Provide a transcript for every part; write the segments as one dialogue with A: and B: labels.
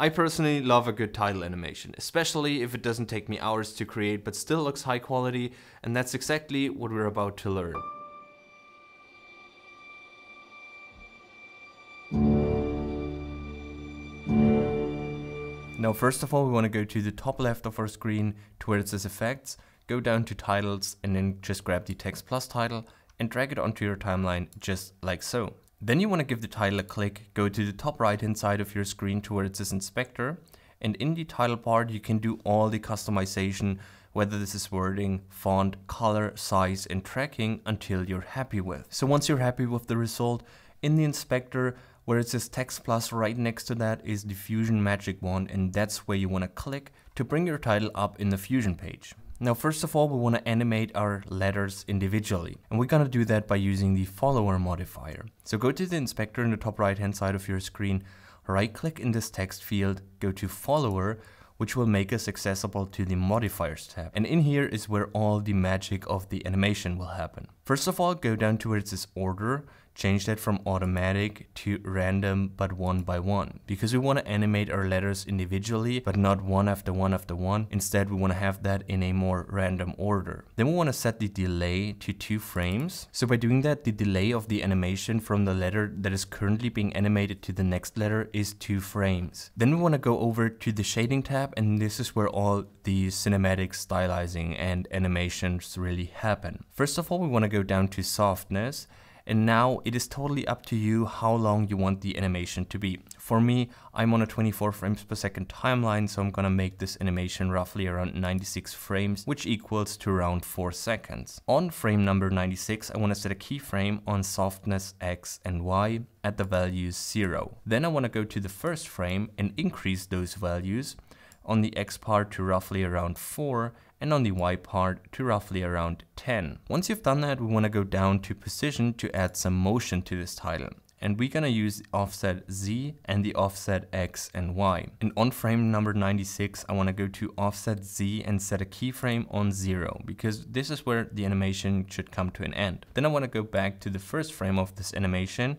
A: I personally love a good title animation, especially if it doesn't take me hours to create but still looks high quality, and that's exactly what we're about to learn. Now first of all we want to go to the top left of our screen to where it says effects, go down to titles and then just grab the text plus title and drag it onto your timeline just like so. Then you want to give the title a click, go to the top right hand side of your screen to where it says inspector and in the title part you can do all the customization whether this is wording, font, color, size and tracking until you're happy with. So once you're happy with the result, in the inspector where it says text plus right next to that is the Fusion Magic Wand and that's where you want to click to bring your title up in the Fusion page. Now first of all we want to animate our letters individually and we're going to do that by using the follower modifier. So go to the inspector in the top right hand side of your screen, right click in this text field, go to follower which will make us accessible to the modifiers tab. And in here is where all the magic of the animation will happen. First of all, go down to where it says order change that from automatic to random but one by one because we want to animate our letters individually but not one after one after one. Instead we want to have that in a more random order. Then we want to set the delay to two frames. So by doing that the delay of the animation from the letter that is currently being animated to the next letter is two frames. Then we want to go over to the shading tab and this is where all the cinematic stylizing and animations really happen. First of all we want to go down to softness and now it is totally up to you how long you want the animation to be. For me, I'm on a 24 frames per second timeline, so I'm gonna make this animation roughly around 96 frames, which equals to around 4 seconds. On frame number 96, I wanna set a keyframe on softness X and Y at the values 0. Then I wanna go to the first frame and increase those values on the X part to roughly around 4 and on the Y part to roughly around 10. Once you've done that, we want to go down to position to add some motion to this title. And we're gonna use offset Z and the offset X and Y. And on frame number 96, I wanna go to offset Z and set a keyframe on zero because this is where the animation should come to an end. Then I wanna go back to the first frame of this animation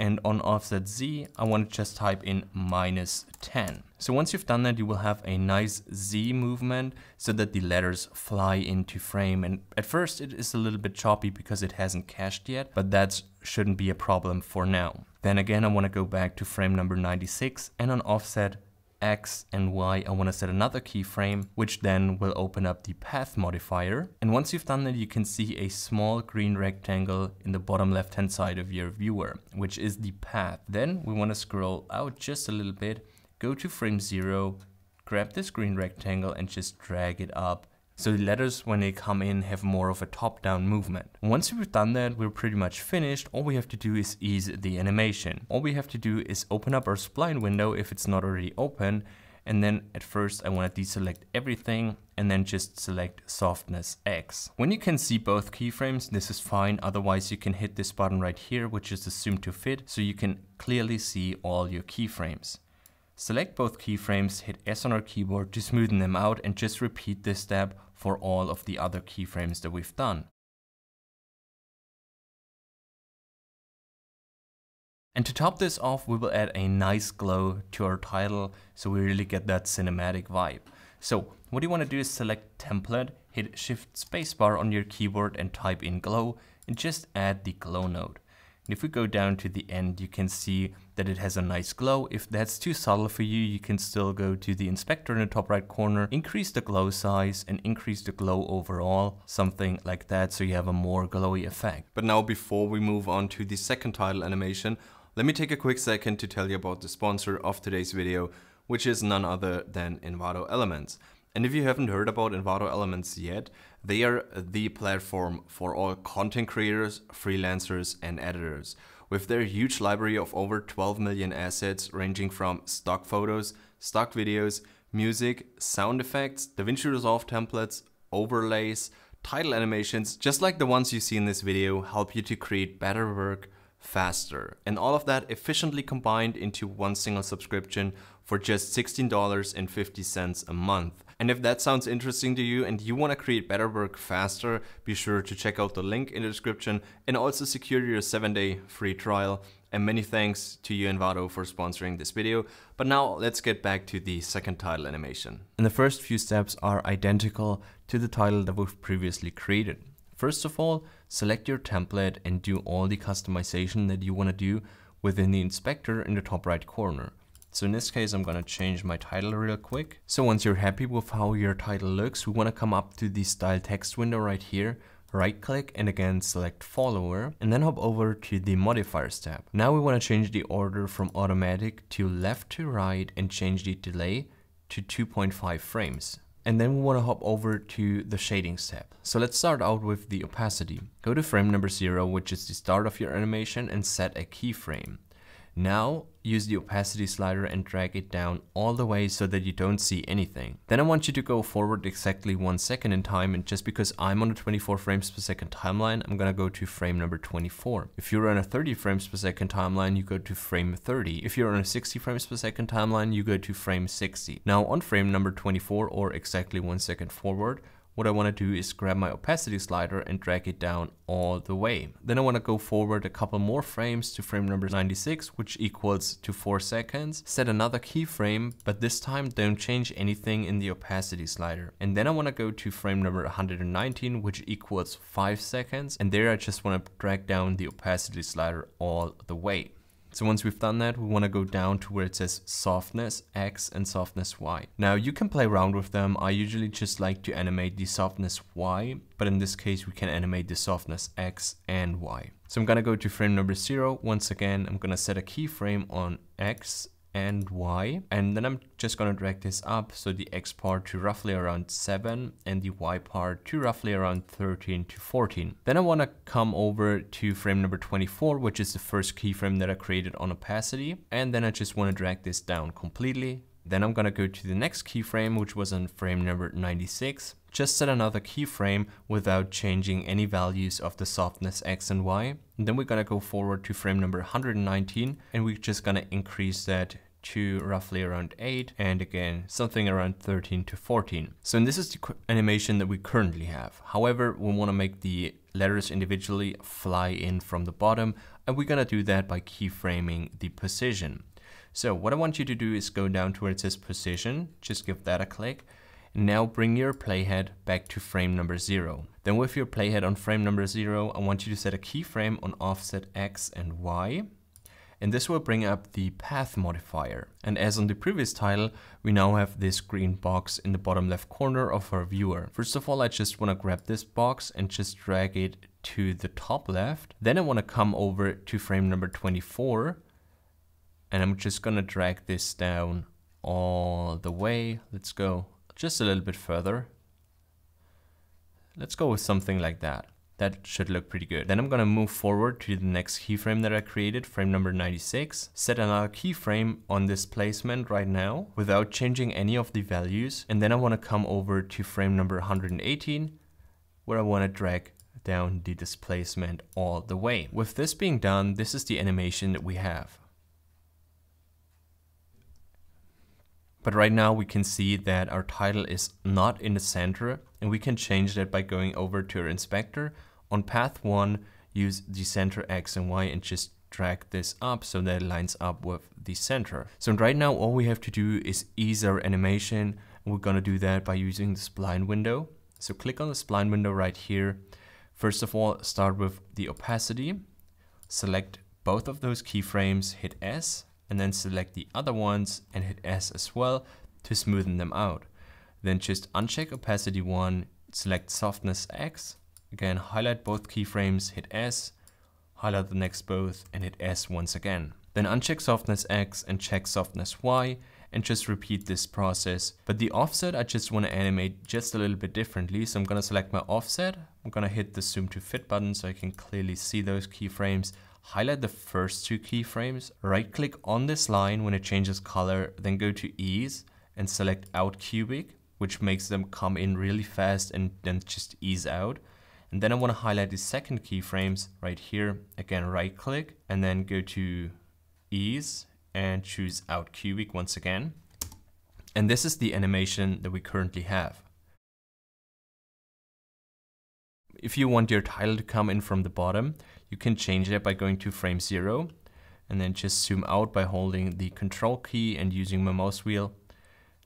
A: and on offset Z, I want to just type in minus 10. So once you've done that, you will have a nice Z movement so that the letters fly into frame. And at first it is a little bit choppy because it hasn't cached yet, but that shouldn't be a problem for now. Then again, I want to go back to frame number 96 and on offset X and Y, I want to set another keyframe, which then will open up the path modifier. And once you've done that, you can see a small green rectangle in the bottom left hand side of your viewer, which is the path. Then we want to scroll out just a little bit, go to frame zero, grab this green rectangle and just drag it up so the letters, when they come in, have more of a top-down movement. Once we've done that, we're pretty much finished. All we have to do is ease the animation. All we have to do is open up our spline window if it's not already open. And then at first I want to deselect everything and then just select softness X. When you can see both keyframes, this is fine. Otherwise you can hit this button right here, which is the zoom to fit, so you can clearly see all your keyframes. Select both keyframes, hit S on our keyboard to smoothen them out and just repeat this step for all of the other keyframes that we've done. And to top this off, we will add a nice glow to our title so we really get that cinematic vibe. So what you want to do is select template, hit shift spacebar on your keyboard and type in glow and just add the glow node. And if we go down to the end, you can see that it has a nice glow. If that's too subtle for you, you can still go to the inspector in the top right corner, increase the glow size and increase the glow overall, something like that, so you have a more glowy effect. But now before we move on to the second title animation, let me take a quick second to tell you about the sponsor of today's video, which is none other than Envato Elements. And if you haven't heard about Envato Elements yet, they are the platform for all content creators, freelancers, and editors. With their huge library of over 12 million assets ranging from stock photos, stock videos, music, sound effects, DaVinci Resolve templates, overlays, title animations, just like the ones you see in this video, help you to create better work faster. And all of that efficiently combined into one single subscription for just $16.50 a month. And if that sounds interesting to you and you want to create better work faster, be sure to check out the link in the description and also secure your 7-day free trial. And many thanks to you Envato for sponsoring this video. But now let's get back to the second title animation. And the first few steps are identical to the title that we've previously created. First of all, select your template and do all the customization that you want to do within the inspector in the top right corner. So in this case, I'm gonna change my title real quick. So once you're happy with how your title looks, we wanna come up to the style text window right here, right click and again select follower and then hop over to the modifiers tab. Now we want to change the order from automatic to left to right and change the delay to 2.5 frames. And then we want to hop over to the shadings tab. So let's start out with the opacity. Go to frame number zero, which is the start of your animation and set a keyframe. Now use the opacity slider and drag it down all the way so that you don't see anything. Then I want you to go forward exactly one second in time and just because I'm on a 24 frames per second timeline, I'm gonna go to frame number 24. If you're on a 30 frames per second timeline, you go to frame 30. If you're on a 60 frames per second timeline, you go to frame 60. Now on frame number 24 or exactly one second forward, what I want to do is grab my opacity slider and drag it down all the way. Then I want to go forward a couple more frames to frame number 96, which equals to 4 seconds. Set another keyframe, but this time don't change anything in the opacity slider. And then I want to go to frame number 119, which equals 5 seconds. And there I just want to drag down the opacity slider all the way. So once we've done that, we want to go down to where it says softness X and softness Y. Now you can play around with them. I usually just like to animate the softness Y, but in this case we can animate the softness X and Y. So I'm going to go to frame number zero. Once again, I'm going to set a keyframe on X and y and then I'm just gonna drag this up so the x part to roughly around 7 and the y part to roughly around 13 to 14. Then I want to come over to frame number 24 which is the first keyframe that I created on opacity and then I just want to drag this down completely. Then I'm gonna go to the next keyframe which was on frame number 96 just set another keyframe without changing any values of the softness X and Y. And then we're gonna go forward to frame number 119 and we're just gonna increase that to roughly around 8 and again something around 13 to 14. So and this is the animation that we currently have. However, we want to make the letters individually fly in from the bottom and we're going to do that by keyframing the position. So what I want you to do is go down to where it says position, just give that a click and now bring your playhead back to frame number 0. Then with your playhead on frame number 0, I want you to set a keyframe on offset X and Y. And this will bring up the path modifier. And as on the previous title, we now have this green box in the bottom left corner of our viewer. First of all, I just want to grab this box and just drag it to the top left. Then I want to come over to frame number 24 and I'm just gonna drag this down all the way. Let's go just a little bit further. Let's go with something like that. That should look pretty good. Then I'm gonna move forward to the next keyframe that I created, frame number 96. Set another keyframe on this placement right now without changing any of the values. And then I wanna come over to frame number 118 where I wanna drag down the displacement all the way. With this being done, this is the animation that we have. But right now we can see that our title is not in the center and we can change that by going over to our inspector. On path one, use the center X and Y and just drag this up so that it lines up with the center. So right now all we have to do is ease our animation. And we're gonna do that by using the spline window. So click on the spline window right here. First of all, start with the opacity. Select both of those keyframes, hit S, and then select the other ones and hit S as well to smoothen them out. Then just uncheck opacity 1, select softness X, again highlight both keyframes, hit S, highlight the next both and hit S once again. Then uncheck softness X and check softness Y and just repeat this process. But the offset, I just want to animate just a little bit differently. So I'm going to select my offset. I'm going to hit the zoom to fit button so I can clearly see those keyframes highlight the first two keyframes, right click on this line when it changes color, then go to ease and select out cubic, which makes them come in really fast and then just ease out. And then I want to highlight the second keyframes right here, again right click and then go to ease and choose out cubic once again. And this is the animation that we currently have. If you want your title to come in from the bottom, you can change that by going to frame zero and then just zoom out by holding the control key and using my mouse wheel.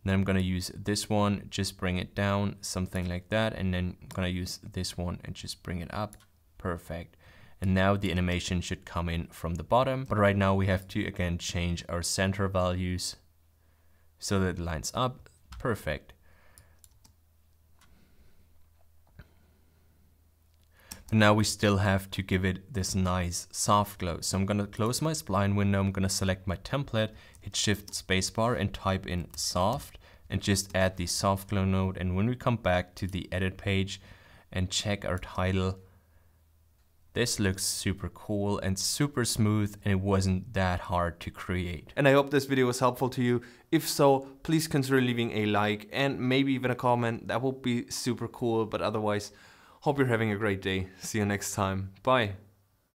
A: Then I'm gonna use this one, just bring it down, something like that. And then I'm gonna use this one and just bring it up. Perfect. And now the animation should come in from the bottom. But right now we have to, again, change our center values so that it lines up. Perfect. Now we still have to give it this nice soft glow. So I'm gonna close my spline window, I'm gonna select my template, hit shift spacebar and type in soft and just add the soft glow node. And when we come back to the edit page and check our title, this looks super cool and super smooth and it wasn't that hard to create. And I hope this video was helpful to you. If so, please consider leaving a like and maybe even a comment. That would be super cool, but otherwise, hope you're having a great day. See you next time. Bye.